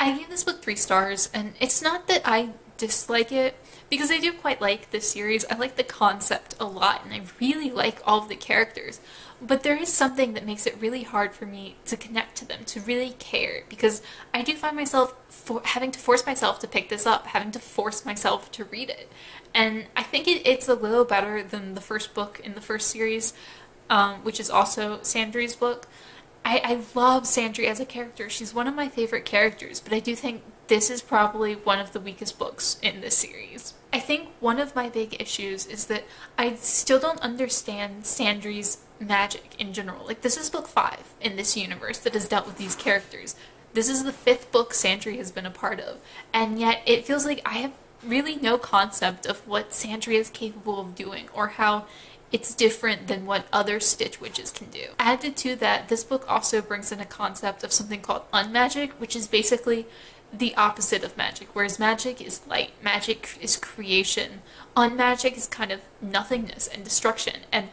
I gave this book three stars, and it's not that I dislike it, because I do quite like this series. I like the concept a lot, and I really like all of the characters. But there is something that makes it really hard for me to connect to them, to really care, because I do find myself for having to force myself to pick this up, having to force myself to read it. And I think it, it's a little better than the first book in the first series, um, which is also Sandry's book. I, I love Sandry as a character. She's one of my favorite characters, but I do think this is probably one of the weakest books in this series. I think one of my big issues is that I still don't understand Sandry's magic in general. Like, this is book five in this universe that has dealt with these characters. This is the fifth book Sandry has been a part of, and yet it feels like I have really no concept of what Sandry is capable of doing or how it's different than what other Stitch Witches can do. Added to that, this book also brings in a concept of something called unmagic, which is basically the opposite of magic. Whereas magic is light, magic is creation, unmagic is kind of nothingness and destruction. And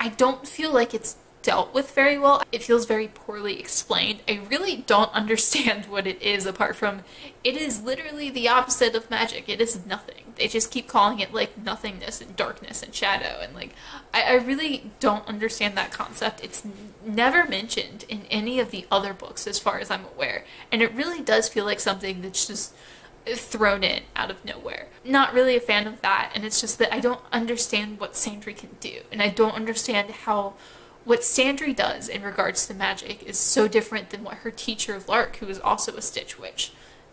I don't feel like it's dealt with very well. It feels very poorly explained. I really don't understand what it is apart from it is literally the opposite of magic. It is nothing. They just keep calling it like nothingness and darkness and shadow and like I, I really don't understand that concept. It's never mentioned in any of the other books as far as I'm aware. And it really does feel like something that's just thrown in out of nowhere. Not really a fan of that, and it's just that I don't understand what Sandry can do, and I don't understand how what Sandry does in regards to magic is so different than what her teacher Lark, who is also a Stitch Witch,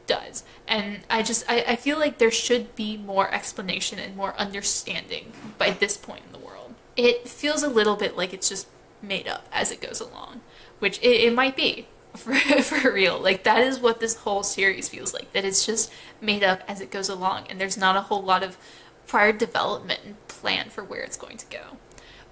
does. And I just I, I feel like there should be more explanation and more understanding by this point in the world. It feels a little bit like it's just made up as it goes along, which it, it might be for, for real. Like that is what this whole series feels like. That it's just made up as it goes along and there's not a whole lot of prior development and plan for where it's going to go.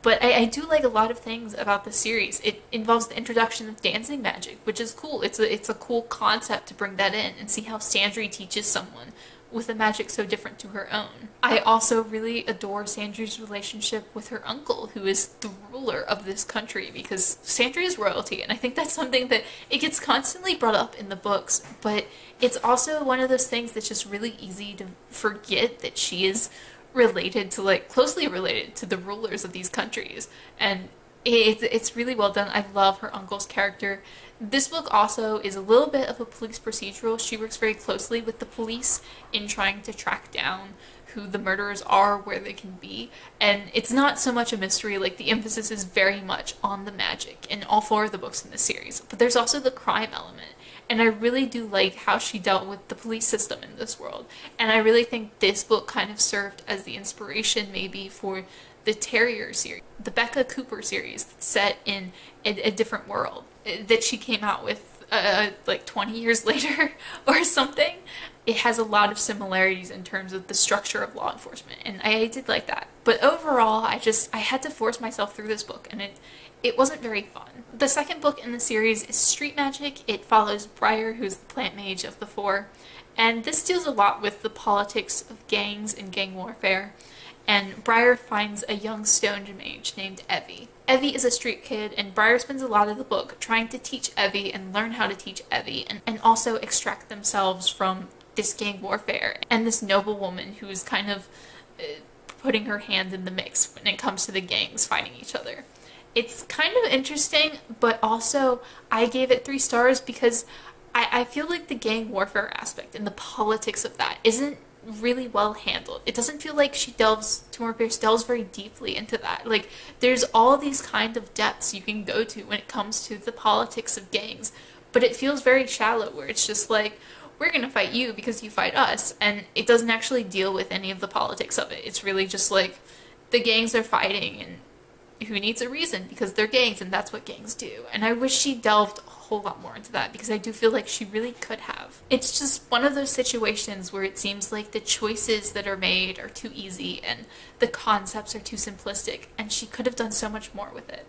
But I, I, do like a lot of things about the series. It involves the introduction of dancing magic, which is cool. It's a it's a cool concept to bring that in and see how Sandry teaches someone with a magic so different to her own. I also really adore Sandry's relationship with her uncle, who is the ruler of this country, because Sandry is royalty, and I think that's something that it gets constantly brought up in the books, but it's also one of those things that's just really easy to forget that she is related to like closely related to the rulers of these countries. And it, it's really well done. I love her uncle's character. This book also is a little bit of a police procedural. She works very closely with the police in trying to track down who the murderers are where they can be. And it's not so much a mystery like the emphasis is very much on the magic in all four of the books in the series. But there's also the crime element and I really do like how she dealt with the police system in this world. And I really think this book kind of served as the inspiration maybe for the Terrier series, the Beka Cooper series set in a, a different world eh, that she came out with uh, like 20 years later or something. It has a lot of similarities in terms of the structure of law enforcement, and I did like that. But overall, I just I had to force myself through this book, and it it wasn't very fun. The second book in the series is Street Magic. It follows Briar, who's the plant mage of the four, and this deals a lot with the politics of gangs and gang warfare. And Briar finds a young stoned mage named Evvy. Evvy is a street kid, and Briar spends a lot of the book trying to teach Evvy and learn how to teach Evvy, and, and also extract themselves from this gang warfare and this noble woman who is kind of uh, putting her hand in the mix when it comes to the gangs fighting each other it's kind of interesting, but also I gave it three stars because I, I feel like the gang warfare aspect and the politics of that isn't really well handled. It doesn't feel like she delves, Tamora Pierce delves very deeply into that. Like, there's all these kind of depths you can go to when it comes to the politics of gangs, but it feels very shallow where it's just like, we're gonna fight you because you fight us, and it doesn't actually deal with any of the politics of it. It's really just like, the gangs are fighting and who needs a reason because they're gangs and that's what gangs do. And I wish she delved a whole lot more into that because I do feel like she really could have. It's just one of those situations where it seems like the choices that are made are too easy and the concepts are too simplistic and she could have done so much more with it.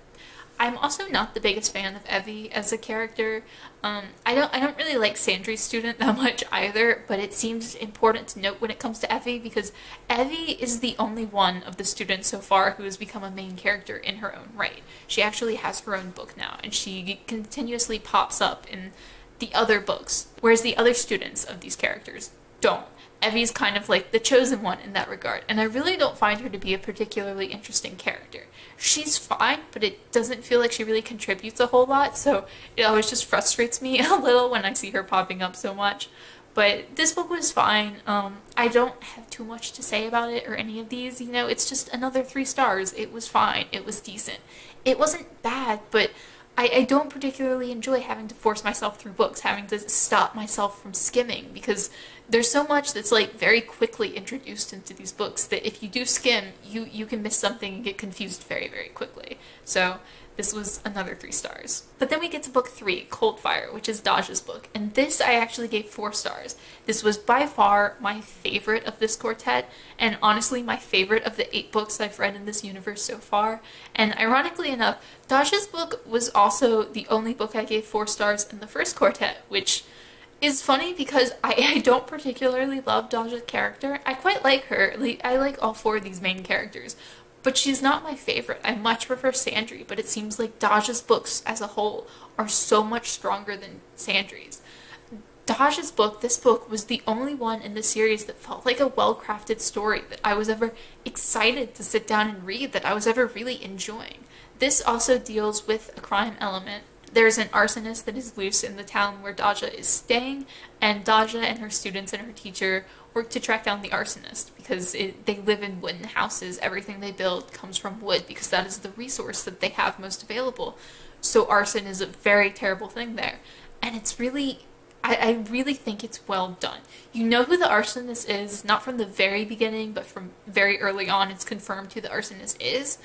I'm also not the biggest fan of Evvy as a character. Um, I don't I don't really like Sandry's student that much either, but it seems important to note when it comes to Evvy because Evvy is the only one of the students so far who has become a main character in her own right. She actually has her own book now, and she continuously pops up in the other books, whereas the other students of these characters don't. Evvy's kind of like the chosen one in that regard, and I really don't find her to be a particularly interesting character. She's fine, but it doesn't feel like she really contributes a whole lot, so it always just frustrates me a little when I see her popping up so much. But this book was fine. Um, I don't have too much to say about it or any of these. You know, it's just another three stars. It was fine. It was decent. It wasn't bad, but I, I don't particularly enjoy having to force myself through books, having to stop myself from skimming because there's so much that's like very quickly introduced into these books that if you do skim, you you can miss something and get confused very very quickly. So this was another three stars. But then we get to book three, Cold Fire, which is Daja's book. And this I actually gave four stars. This was by far my favorite of this quartet, and honestly my favorite of the eight books I've read in this universe so far. And ironically enough, Daja's book was also the only book I gave four stars in the first quartet, which is funny because I, I don't particularly love Daja's character. I quite like her. Like, I like all four of these main characters, but she's not my favorite. I much prefer Sandry, but it seems like Daja's books as a whole are so much stronger than Sandry's. Daja's book, this book, was the only one in the series that felt like a well crafted story that I was ever excited to sit down and read, that I was ever really enjoying. This also deals with a crime element. There's an arsonist that is loose in the town where Daja is staying, and Daja and her students and her teacher work to track down the arsonist because it, they live in wooden houses. Everything they build comes from wood because that is the resource that they have most available. So arson is a very terrible thing there. And it's really, I, I really think it's well done. You know who the arsonist is, not from the very beginning, but from very early on, it's confirmed who the arsonist is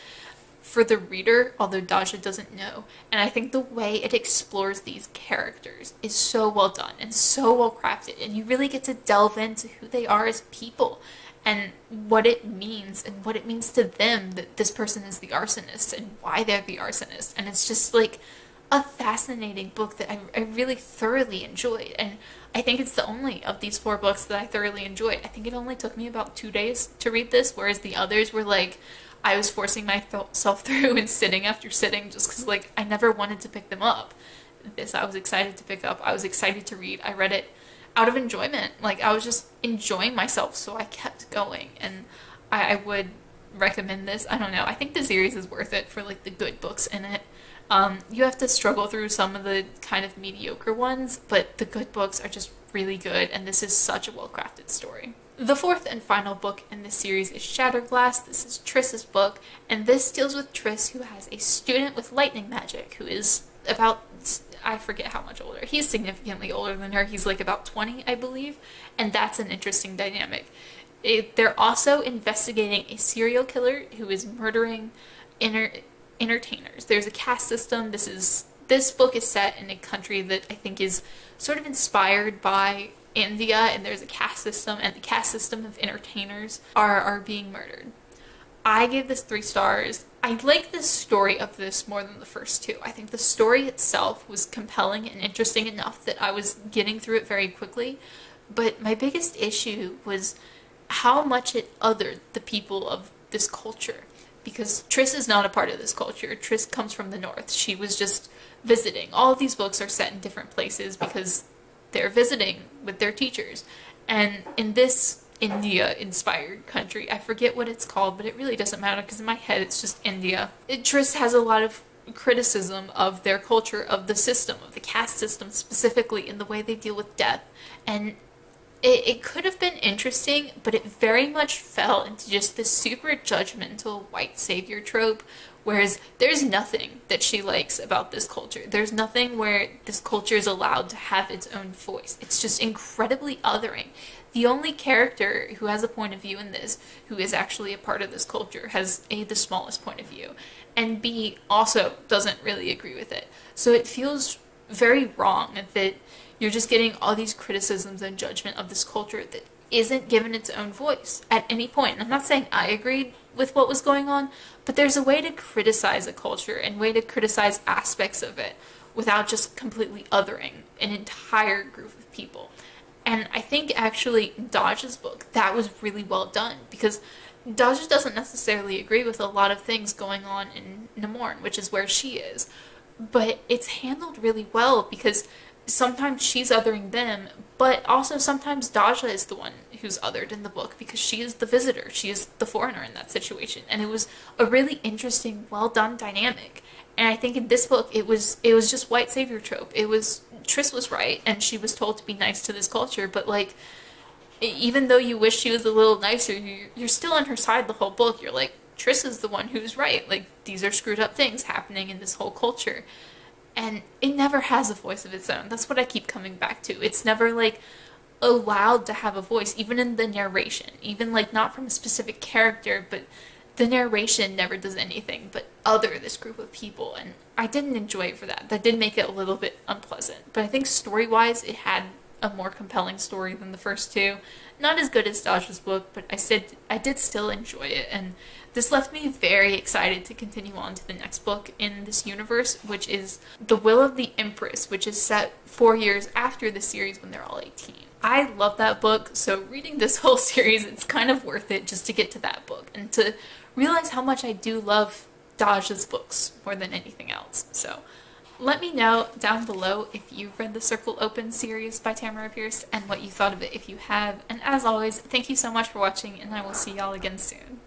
for the reader, although Daja doesn't know. And I think the way it explores these characters is so well done and so well crafted. And you really get to delve into who they are as people and what it means and what it means to them that this person is the arsonist and why they're the arsonist. And it's just like a fascinating book that I, I really thoroughly enjoyed. And I think it's the only of these four books that I thoroughly enjoyed. I think it only took me about two days to read this, whereas the others were like, I was forcing myself through and sitting after sitting just because, like, I never wanted to pick them up. This I was excited to pick up. I was excited to read. I read it out of enjoyment. Like, I was just enjoying myself, so I kept going. And I, I would recommend this. I don't know. I think the series is worth it for, like, the good books in it. Um, you have to struggle through some of the kind of mediocre ones, but the good books are just really good, and this is such a well crafted story. The fourth and final book in this series is Shatterglass. This is Triss's book, and this deals with Triss, who has a student with lightning magic, who is about, I forget how much older. He's significantly older than her. He's like about 20, I believe, and that's an interesting dynamic. It, they're also investigating a serial killer who is murdering inter, entertainers. There's a caste system. This is this book is set in a country that I think is sort of inspired by India and there's a caste system and the caste system of entertainers are, are being murdered. I gave this three stars. I like the story of this more than the first two. I think the story itself was compelling and interesting enough that I was getting through it very quickly. But my biggest issue was how much it othered the people of this culture. Because Triss is not a part of this culture. Triss comes from the north. She was just visiting. All of these books are set in different places because they're visiting with their teachers. And in this India inspired country, I forget what it's called, but it really doesn't matter because in my head it's just India. It, Triss has a lot of criticism of their culture, of the system, of the caste system specifically, in the way they deal with death. And it, it could have been interesting, but it very much fell into just this super judgmental white savior trope Whereas there's nothing that she likes about this culture. There's nothing where this culture is allowed to have its own voice. It's just incredibly othering. The only character who has a point of view in this, who is actually a part of this culture, has A, the smallest point of view, and B, also doesn't really agree with it. So it feels very wrong that you're just getting all these criticisms and judgment of this culture that isn't given its own voice at any point. I'm not saying I agreed with what was going on, but there's a way to criticize a culture and way to criticize aspects of it without just completely othering an entire group of people. And I think actually Daja's book, that was really well done because Daja doesn't necessarily agree with a lot of things going on in Namorn, which is where she is. But it's handled really well because sometimes she's othering them, but also sometimes Daja is the one who's othered in the book because she is the visitor, she is the foreigner in that situation, and it was a really interesting, well done dynamic. And I think in this book, it was it was just white savior trope. It was Triss was right, and she was told to be nice to this culture, but like even though you wish she was a little nicer, you're still on her side the whole book. You're like, Triss is the one who's right. Like, these are screwed up things happening in this whole culture. And it never has a voice of its own. That's what I keep coming back to. It's never like allowed to have a voice, even in the narration. Even like not from a specific character, but the narration never does anything but other this group of people. And I didn't enjoy it for that. That did make it a little bit unpleasant. But I think story wise, it had a more compelling story than the first two. Not as good as Daja's book, but I said I did still enjoy it, and this left me very excited to continue on to the next book in this universe, which is The Will of the Empress, which is set four years after the series when they're all 18. I love that book, so reading this whole series, it's kind of worth it just to get to that book and to realize how much I do love Daja's books more than anything else. So let me know down below if you've read the Circle Open series by Tamora Pierce and what you thought of it if you have. And as always, thank you so much for watching and I will see y'all again soon.